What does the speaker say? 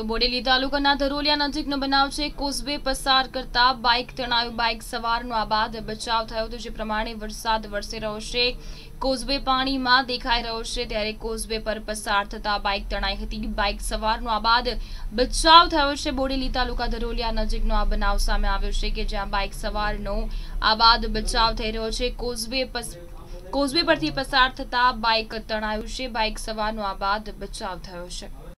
તો બોડેલી તાલુકાના ધરોલિયા નજીકનો બનાવ છે. કોઝવે પસાર કરતા બાઇક તણાયું બાઇક સવારનો આ બાદ બચાવ થયો હતો, જે પ્રમાણે વરસાદ વરસી રહ્યો છે. કોઝવે પાણીમાં દેખાઈ રહ્યો છે, ત્યારે કોઝવે પર પસાર થતા બાઇક તણાઈ હતી. બાઇક સવારનો આ બાદ બચાવ થયો છે. બોડેલી તાલુકા ધરોલિયા નજીકનો આ બનાવ સામે આવ્યો છે કે જ્યાં બાઇક સવારનો આ બાદ બચાવ થઈ રહ્યો છે. કોઝવે કોઝવે પરથી પસાર થતા બાઇક તણાયું છે. બાઇક સવારનો આ બાદ બચાવ થયો છે.